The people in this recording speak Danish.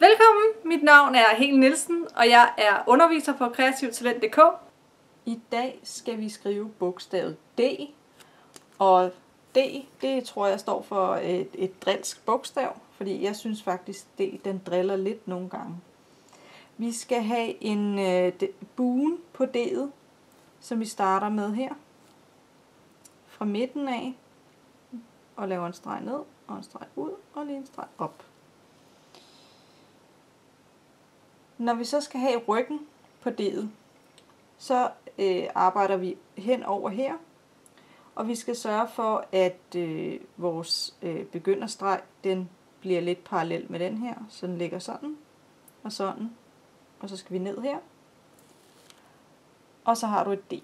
Velkommen, mit navn er Hel Nielsen, og jeg er underviser på kreativtalent.dk. I dag skal vi skrive bogstavet D, og D, det tror jeg står for et, et drilsk bogstav, fordi jeg synes faktisk, D den driller lidt nogle gange. Vi skal have en øh, buen på D'et, som vi starter med her. Fra midten af, og laver en streg ned, og en streg ud, og lige en streg op. Når vi så skal have ryggen på D'et, så øh, arbejder vi hen over her, og vi skal sørge for, at øh, vores øh, begynderstreg, den bliver lidt parallel med den her, så den ligger sådan og sådan, og så skal vi ned her, og så har du et D.